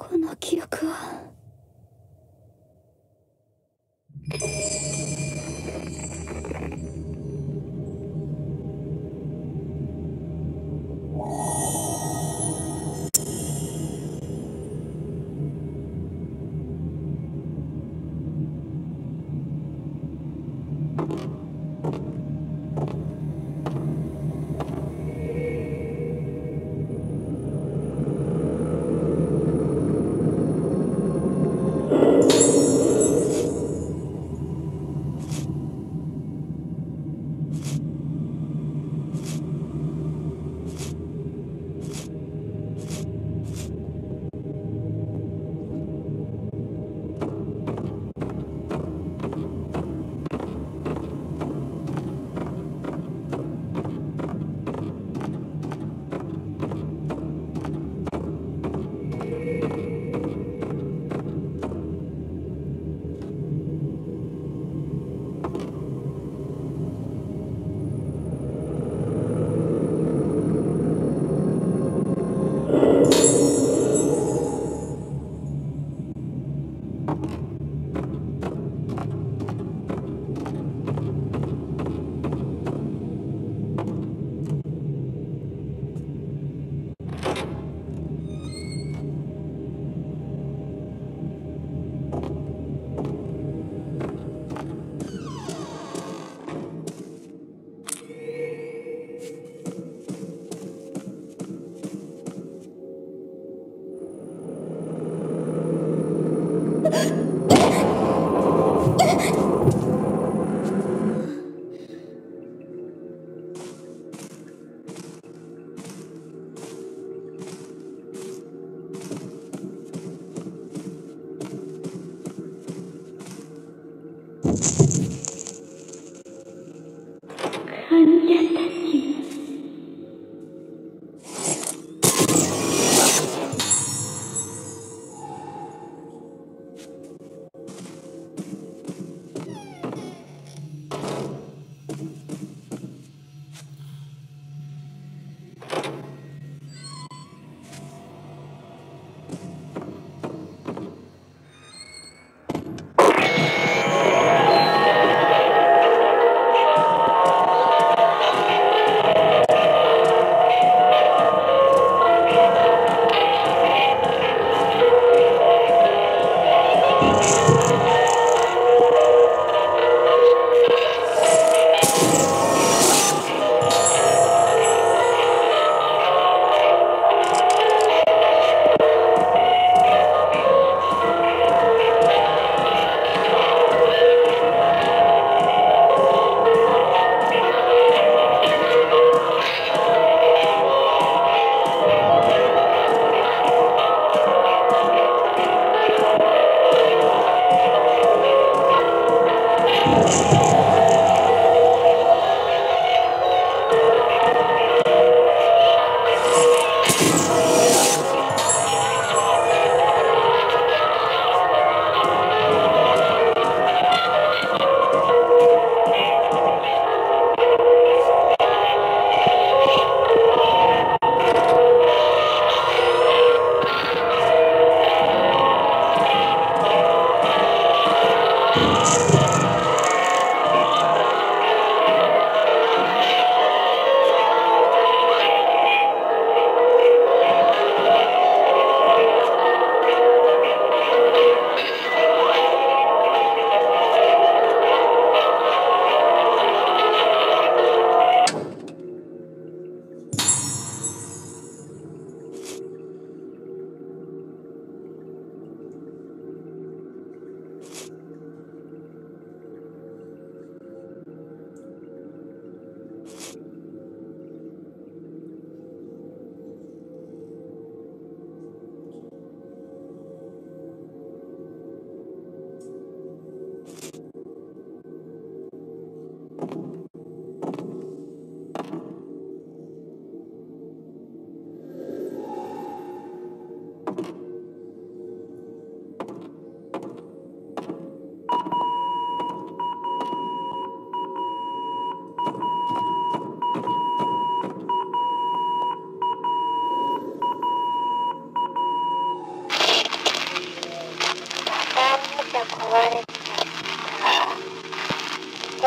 この記憶は。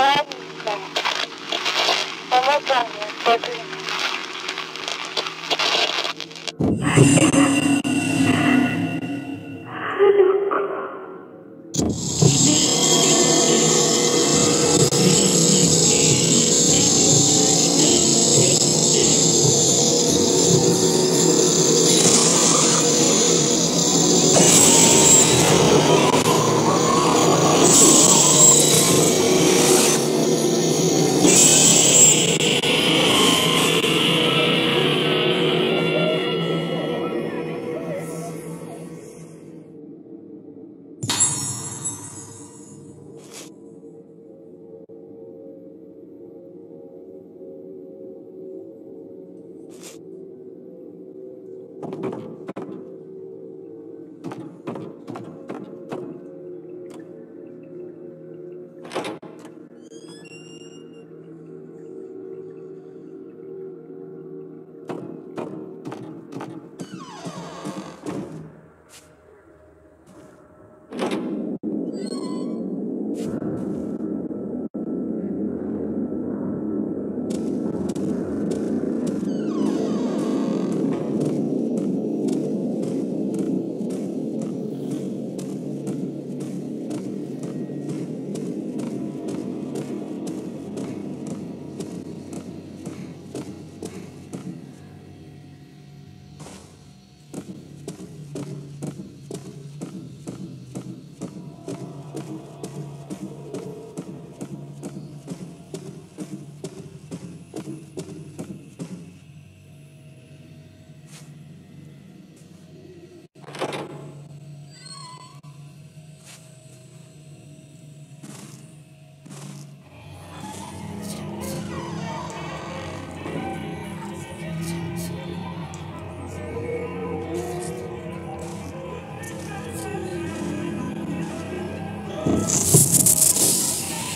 Bye.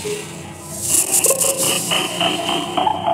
Thank you.